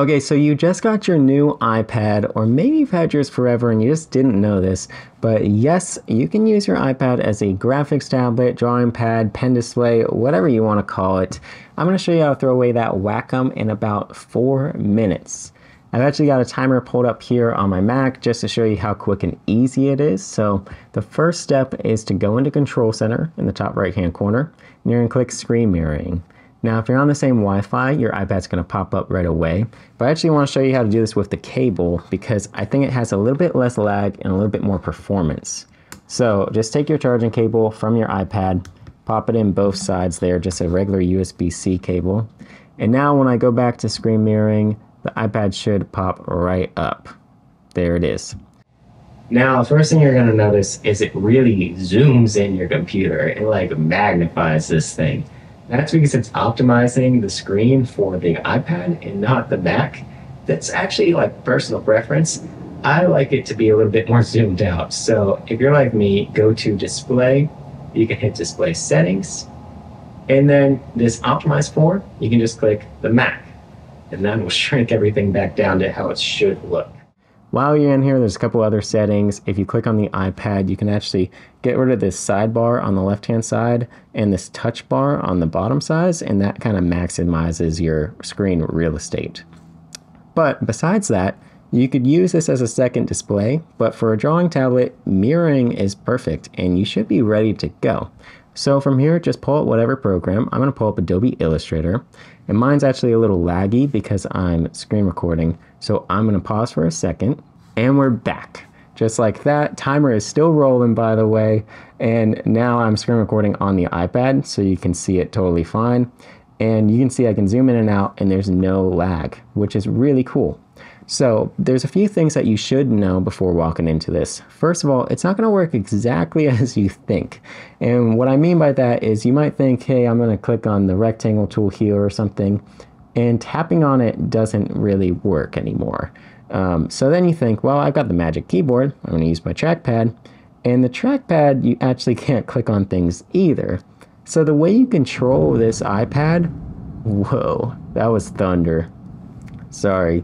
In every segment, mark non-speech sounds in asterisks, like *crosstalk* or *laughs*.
Okay, so you just got your new iPad, or maybe you've had yours forever and you just didn't know this, but yes, you can use your iPad as a graphics tablet, drawing pad, pen display, whatever you want to call it. I'm going to show you how to throw away that Wacom in about four minutes. I've actually got a timer pulled up here on my Mac just to show you how quick and easy it is. So the first step is to go into Control Center in the top right hand corner, and you're going to click Screen Mirroring. Now, if you're on the same Wi-Fi, your iPad's going to pop up right away. But I actually want to show you how to do this with the cable because I think it has a little bit less lag and a little bit more performance. So just take your charging cable from your iPad, pop it in both sides there, just a regular USB-C cable. And now when I go back to screen mirroring, the iPad should pop right up. There it is. Now, first thing you're to notice is it really zooms in your computer. It like magnifies this thing. That's because it's optimizing the screen for the iPad and not the Mac. That's actually like personal preference. I like it to be a little bit more *laughs* zoomed out. So if you're like me, go to display, you can hit display settings, and then this optimize for, you can just click the Mac, and that will *laughs* shrink everything back down to how it should look. While you're in here, there's a couple other settings. If you click on the iPad, you can actually get rid of this sidebar on the left-hand side and this touch bar on the bottom side, and that kind of maximizes your screen real estate. But besides that, you could use this as a second display, but for a drawing tablet, mirroring is perfect and you should be ready to go. So from here, just pull up whatever program. I'm going to pull up Adobe Illustrator. And mine's actually a little laggy because I'm screen recording. So I'm going to pause for a second. And we're back. Just like that. Timer is still rolling, by the way. And now I'm screen recording on the iPad, so you can see it totally fine. And you can see I can zoom in and out, and there's no lag, which is really cool. So there's a few things that you should know before walking into this. First of all, it's not going to work exactly *laughs* as you think. And what I mean by that is you might think, hey, I'm going to click on the rectangle tool here or something, and tapping on it doesn't really work anymore. Um, so then you think, well, I've got the magic keyboard. I'm going to use my trackpad. And the trackpad, you actually *laughs* can't click on things either. So the way you control this iPad, whoa, that was thunder. Sorry.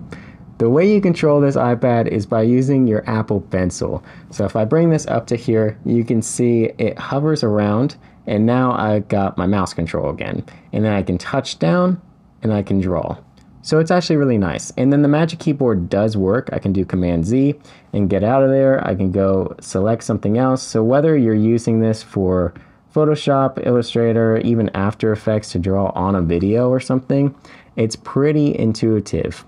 The way you control this iPad is by using your Apple Pencil. So if I bring this up to here, you can see it hovers around and now I got my mouse control again. And then I can touch down and I can draw. So it's actually really nice. And then the Magic Keyboard does work. I can do Command Z and get out of there. I can go select something else. So whether you're using this for Photoshop, Illustrator, even After Effects to draw on a video or something, it's pretty intuitive.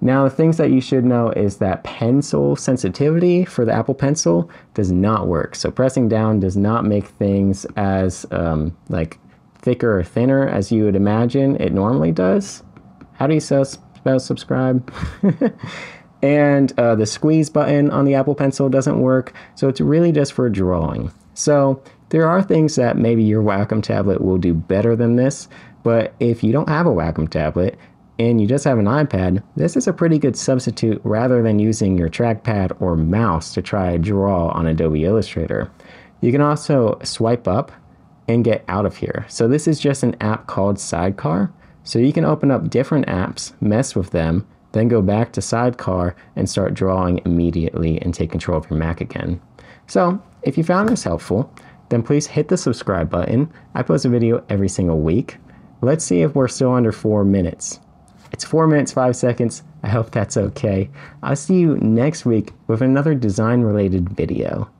Now, the things that you should know is that pencil sensitivity for the Apple Pencil does not work. So pressing down does not make things as um, like thicker or thinner as you would imagine it normally does. How do you spell, spell subscribe? *laughs* and uh, the squeeze button on the Apple Pencil doesn't work. So it's really just for drawing. So there are things that maybe your Wacom tablet will do better than this. But if you don't have a Wacom tablet, and you just have an iPad, this is a pretty good substitute rather than using your trackpad or mouse to try draw on Adobe Illustrator. You can also swipe up and get out of here. So this is just an app called Sidecar. So you can open up different apps, mess with them, then go back to Sidecar and start drawing immediately and take control of your Mac again. So if you found this helpful, then please hit the subscribe button. I post a video every single week. Let's see if we're still under four minutes. It's four minutes, five seconds. I hope that's okay. I'll see you next week with another design related video.